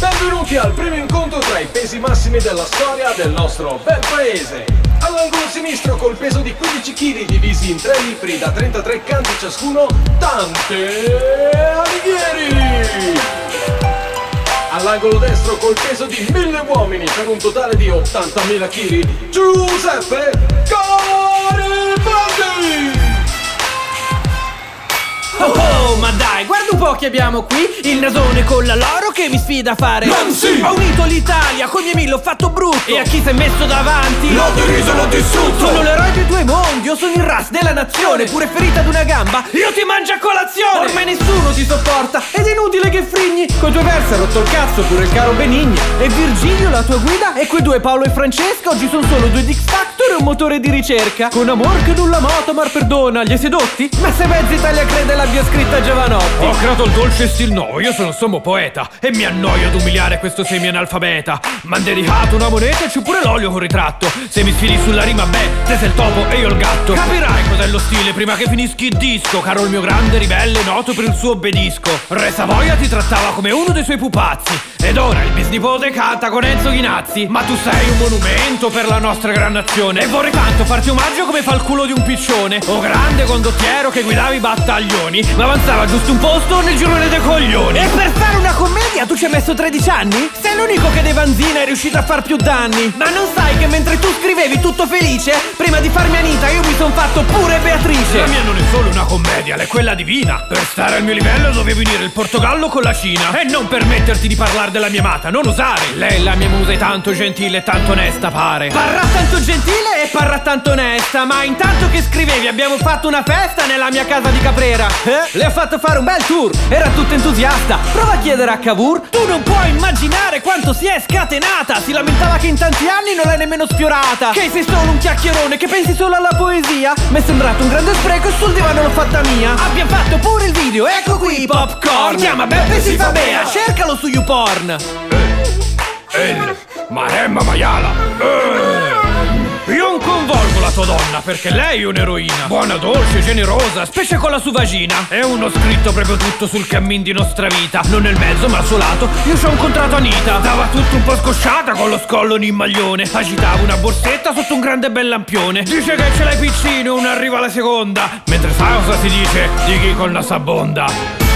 Benvenuti al primo incontro tra i pesi massimi della storia del nostro bel paese. All'angolo sinistro col peso di 15 kg divisi in tre libri da 33 canti ciascuno, Dante Alighieri. All'angolo destro col peso di 1000 uomini per un totale di 80.000 kg, Giuseppe Garibaldi. Oh oh, ma dai, guarda un po' chi abbiamo qui Il nasone con la loro che mi sfida a fare? Nancy! Ho unito l'Italia, con i miei miei l'ho fatto brutto. E a chi si è messo davanti? L'ho deriso, l'ho distrutto. Sono l'eroe dei due mondi, io sono il ras della nazione. Pure ferita ad una gamba, io ti mangio a colazione. Ormai nessuno ti sopporta, ed è inutile che frigni. Coi tuoi versi ha rotto il cazzo pure il caro Benigni. E Virgilio, la tua guida, e quei due Paolo e Francesca Oggi sono solo due Dix Factor e un motore di ricerca. Con amor che nulla moto, ma perdona, li hai sedotti? Ma se mezza Italia crede l'abbia scritta Giovanotti. Ho creato il dolce stil nuovo, io sono sommo poeta. E mi annoio ad umiliare questo semi-analfabeta. M'han dedicato una moneta e c'è pure l'olio con ritratto. Se mi sfidi sulla rima, beh, te sei il topo e io il gatto. Capirai cos'è lo stile prima che finischi il disco. Caro il mio grande ribelle noto per il suo obbedisco. Re Savoia ti trattava come uno dei suoi pupazzi. Ed ora il bisnipote canta con Enzo Ghinazzi. Ma tu sei un monumento per la nostra gran nazione. E vorrei tanto farti omaggio come fa il culo di un piccione. O grande condottiero che guidava i battaglioni. Ma avanzava giusto un posto nel girone dei coglioni. E per fare commedia tu ci hai messo 13 anni? Sei l'unico che De Vanzina è riuscito a far più danni Ma non sai che mentre tu scrivevi tutto felice Prima di farmi Anita io mi son fatto pure Beatrice La mia non è solo una commedia, è quella divina. Per stare al mio livello dovevi unire il Portogallo con la Cina. E non permetterti di parlare della mia amata, non osare. Lei, la mia musa, è tanto gentile e tanto onesta, pare. Parrà tanto gentile e parrà tanto onesta Ma intanto che scrivevi? Abbiamo fatto una festa nella mia casa di Caprera eh? Le ho fatto fare un bel tour, era tutta entusiasta. Prova a chiedere a Cavour Tu non puoi immaginare quanto si è scatenata. Si lamentava che in tanti anni non l'hai nemmeno sfiorata. Che sei solo un chiacchierone, che pensi solo alla poesia. Mi è sembrato un grande spreco e sul divano l'ho fatta mia. Abbiamo fatto pure il video, ecco qui Popcorn. Chiama Beppe si fa bea, cercalo su YouPorn. El, Maremma Maiala. Eh. La perché lei è un'eroina. Buona, dolce, generosa, specie con la sua vagina. È uno scritto proprio tutto sul cammin di nostra vita. Non nel mezzo, ma al suo lato. Io ci ho incontrato Anita. Stava tutto un po' scosciata con lo scollone in maglione. Agitava una borsetta sotto un grande bel lampione. Dice che ce l'hai piccino, non arriva la seconda. Mentre sai cosa si dice di chi col naso abbonda.